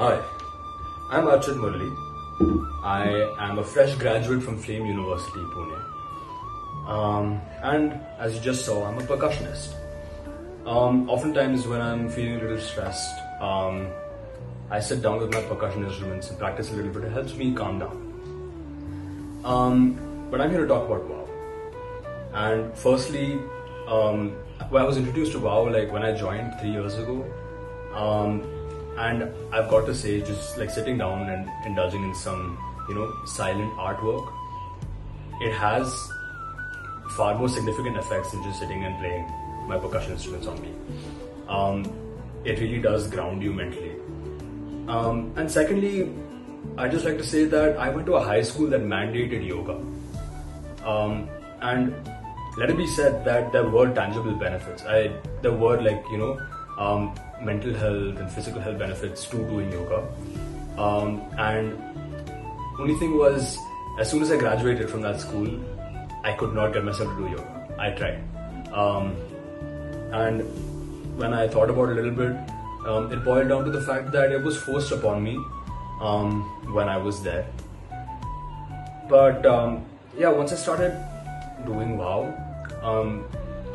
Hi, I'm Archit Murali. I am a fresh graduate from Flame University, Pune. Um, and as you just saw, I'm a percussionist. Um, oftentimes, when I'm feeling a little stressed, um, I sit down with my percussion instruments and practice a little bit. It helps me calm down. Um, but I'm here to talk about WoW. And firstly, um, when I was introduced to WoW, like when I joined three years ago, um, and I've got to say, just like sitting down and indulging in some, you know, silent artwork, it has far more significant effects than just sitting and playing my percussion instruments on me. Um, it really does ground you mentally. Um, and secondly, I just like to say that I went to a high school that mandated yoga. Um, and let it be said that there were tangible benefits. I, there were like, you know, um, mental health and physical health benefits to doing yoga. Um, and only thing was, as soon as I graduated from that school, I could not get myself to do yoga. I tried. Um, and when I thought about it a little bit, um, it boiled down to the fact that it was forced upon me um, when I was there. But um, yeah, once I started doing WoW,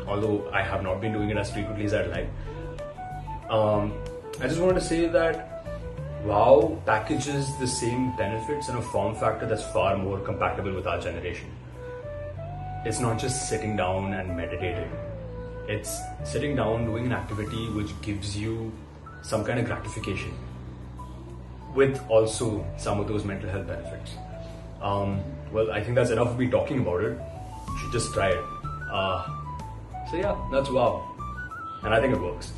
although I have not been doing it as frequently as I'd like, um, I just wanted to say that WoW packages the same benefits in a form factor that's far more compatible with our generation. It's not just sitting down and meditating. It's sitting down doing an activity which gives you some kind of gratification with also some of those mental health benefits. Um, well, I think that's enough of me talking about it. You should just try it. Uh, so yeah, that's wow. And I think it works.